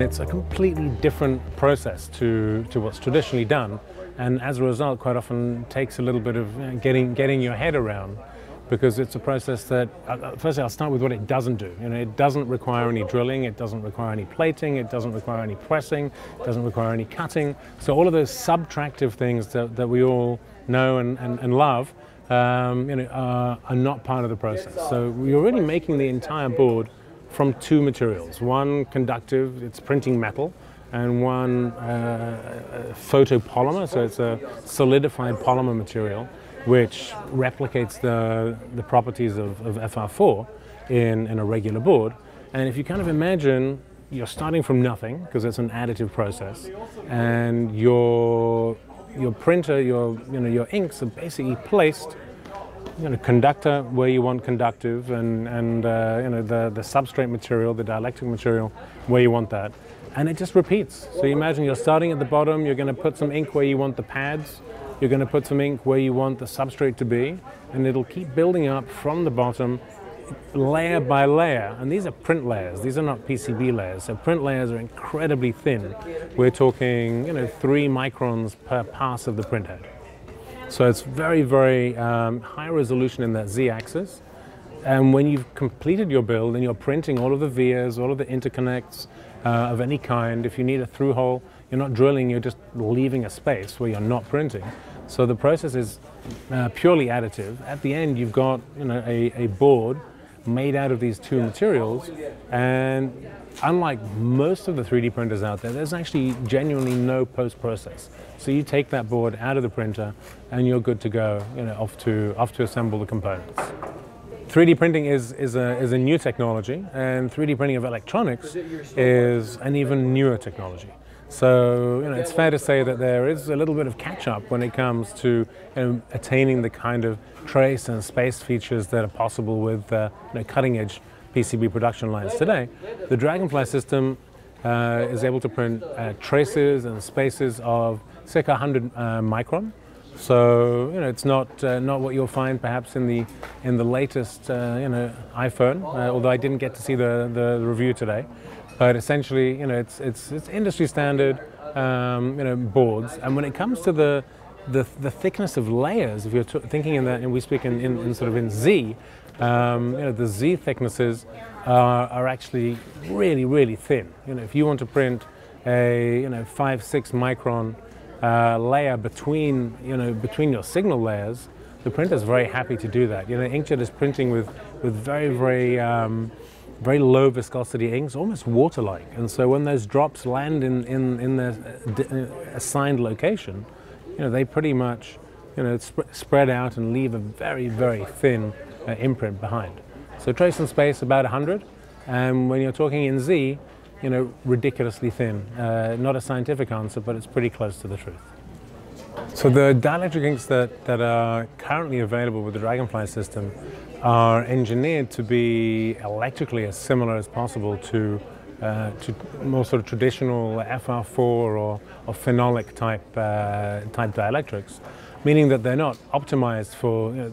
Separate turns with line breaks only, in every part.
It's a completely different process to, to what's traditionally done and as a result quite often takes a little bit of getting, getting your head around because it's a process that, uh, uh, firstly I'll start with what it doesn't do. You know, it doesn't require any drilling, it doesn't require any plating, it doesn't require any pressing, it doesn't require any cutting. So all of those subtractive things that, that we all know and, and, and love um, you know, are not part of the process. So you're really making the entire board from two materials. One conductive, it's printing metal, and one uh, photopolymer, so it's a solidified polymer material which replicates the, the properties of, of FR4 in, in a regular board. And if you kind of imagine you're starting from nothing, because it's an additive process, and your, your printer, your, you know, your inks are basically placed you know, conductor where you want conductive and, and uh, you know, the, the substrate material, the dielectric material, where you want that. And it just repeats. So you imagine you're starting at the bottom, you're going to put some ink where you want the pads, you're going to put some ink where you want the substrate to be, and it'll keep building up from the bottom layer by layer. And these are print layers, these are not PCB layers. So print layers are incredibly thin. We're talking, you know, three microns per pass of the printhead. So it's very, very um, high resolution in that z-axis. And when you've completed your build and you're printing all of the vias, all of the interconnects uh, of any kind, if you need a through hole, you're not drilling, you're just leaving a space where you're not printing. So the process is uh, purely additive. At the end, you've got you know, a, a board made out of these two materials, and unlike most of the 3D printers out there, there's actually genuinely no post-process. So you take that board out of the printer, and you're good to go, you know, off to, off to assemble the components. 3D printing is, is, a, is a new technology, and 3D printing of electronics is an even newer technology. So you know, it's fair to say that there is a little bit of catch-up when it comes to you know, attaining the kind of trace and space features that are possible with uh, you know, cutting-edge PCB production lines today. The Dragonfly system uh, is able to print uh, traces and spaces of circa 100 uh, micron. So you know, it's not uh, not what you'll find perhaps in the in the latest uh, you know iPhone. although I didn't get to see the the review today. But essentially, you know, it's, it's, it's industry standard, um, you know, boards. And when it comes to the, the, the thickness of layers, if you're thinking in that, and we speak in, in, in sort of in Z, um, you know, the Z thicknesses are, are actually really, really thin. You know, if you want to print a, you know, five, six micron uh, layer between, you know, between your signal layers, the printer is very happy to do that. You know, inkjet is printing with, with very, very, um, very low viscosity inks, almost water-like. And so when those drops land in, in, in their uh, assigned location, you know, they pretty much, you know, sp spread out and leave a very, very thin uh, imprint behind. So trace and space about 100, and when you're talking in Z, you know, ridiculously thin. Uh, not a scientific answer, but it's pretty close to the truth. So the dielectric inks that, that are currently available with the Dragonfly system are engineered to be electrically as similar as possible to, uh, to more sort of traditional FR4 or, or phenolic type, uh, type dielectrics, meaning that they're not optimized for you know,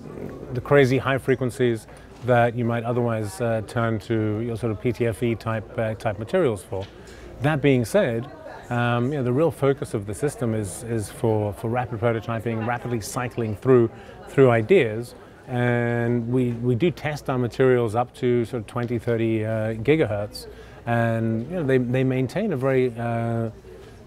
the crazy high frequencies that you might otherwise uh, turn to your sort of PTFE type, uh, type materials for. That being said, um, you know, the real focus of the system is, is for, for rapid prototyping, rapidly cycling through, through ideas, and we, we do test our materials up to sort of 20, 30 uh, gigahertz, and you know, they, they maintain a very, uh,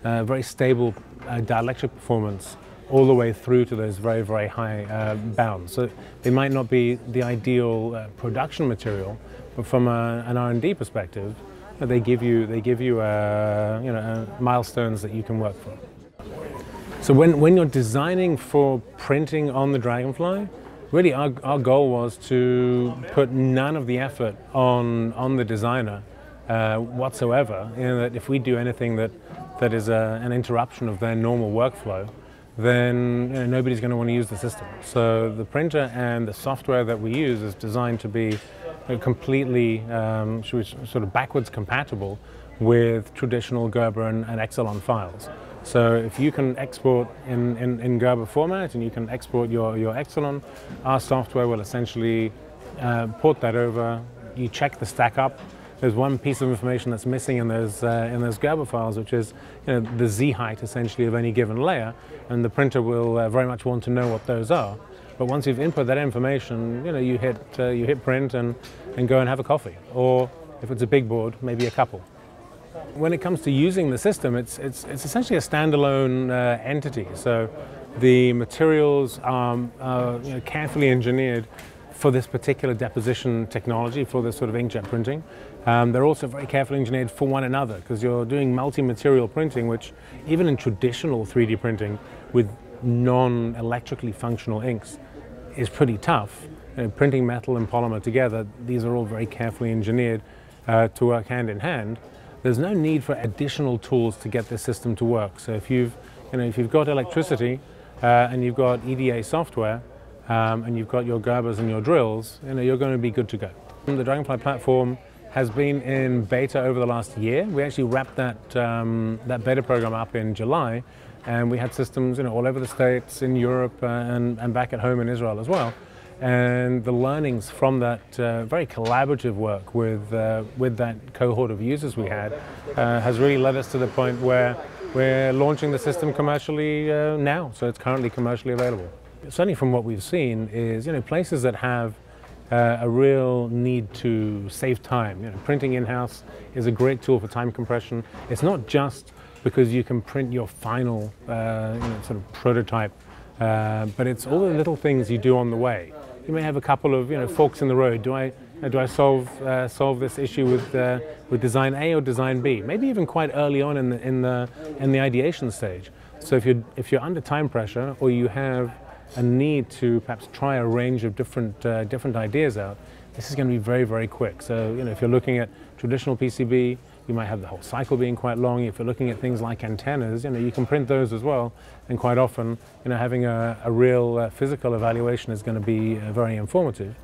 uh, very stable uh, dielectric performance all the way through to those very, very high uh, bounds. So they might not be the ideal uh, production material, but from a, an R&D perspective, they give you, they give you, you know, milestones that you can work for. So when, when you're designing for printing on the Dragonfly, really our, our goal was to put none of the effort on, on the designer uh, whatsoever. That if we do anything that, that is a, an interruption of their normal workflow, then know, nobody's going to want to use the system. So the printer and the software that we use is designed to be completely um, sort of backwards compatible with traditional Gerber and, and Excellon files. So if you can export in, in, in, Gerber format and you can export your, your Excellon, our software will essentially uh, port that over. You check the stack up there's one piece of information that's missing in those, uh, in those Gerber files, which is you know, the Z height essentially of any given layer, and the printer will uh, very much want to know what those are. But once you've input that information, you know, you hit, uh, you hit print and, and go and have a coffee. Or if it's a big board, maybe a couple. When it comes to using the system, it's, it's, it's essentially a standalone uh, entity. So the materials are you know, carefully engineered for this particular deposition technology, for this sort of inkjet printing. Um, they're also very carefully engineered for one another because you're doing multi-material printing, which even in traditional 3D printing with non-electrically functional inks is pretty tough. You know, printing metal and polymer together, these are all very carefully engineered uh, to work hand in hand. There's no need for additional tools to get this system to work. So if you've, you know, if you've got electricity uh, and you've got EDA software, um, and you've got your Gerbers and your drills, you know, you're going to be good to go. The Dragonfly platform has been in beta over the last year. We actually wrapped that, um, that beta program up in July, and we had systems you know, all over the States, in Europe, uh, and, and back at home in Israel as well. And the learnings from that uh, very collaborative work with, uh, with that cohort of users we had uh, has really led us to the point where we're launching the system commercially uh, now, so it's currently commercially available certainly from what we've seen, is you know places that have uh, a real need to save time. You know, printing in-house is a great tool for time compression. It's not just because you can print your final uh, you know, sort of prototype, uh, but it's all the little things you do on the way. You may have a couple of you know forks in the road. Do I do I solve uh, solve this issue with uh, with design A or design B? Maybe even quite early on in the in the in the ideation stage. So if you if you're under time pressure or you have a need to perhaps try a range of different, uh, different ideas out, this is going to be very, very quick. So, you know, if you're looking at traditional PCB, you might have the whole cycle being quite long. If you're looking at things like antennas, you know, you can print those as well. And quite often, you know, having a, a real uh, physical evaluation is going to be uh, very informative.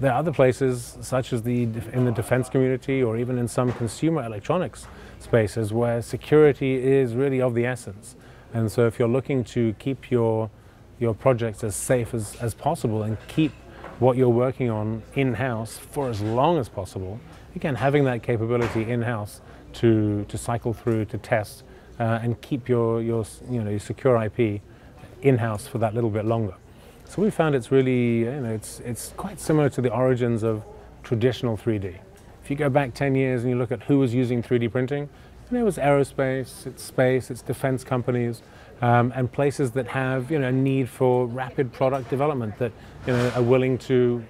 There are other places, such as the in the defense community or even in some consumer electronics spaces, where security is really of the essence. And so if you're looking to keep your your projects as safe as, as possible and keep what you're working on in-house for as long as possible. Again, having that capability in-house to, to cycle through, to test, uh, and keep your, your, you know, your secure IP in-house for that little bit longer. So we found it's really, you know, it's, it's quite similar to the origins of traditional 3D. If you go back 10 years and you look at who was using 3D printing, and it was aerospace, it's space, it's defense companies, um, and places that have you know a need for rapid product development that you know are willing to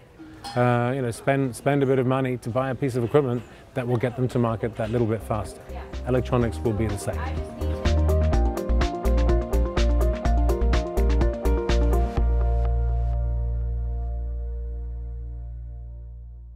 uh, you know spend spend a bit of money to buy a piece of equipment that will get them to market that little bit faster. Electronics will be the same.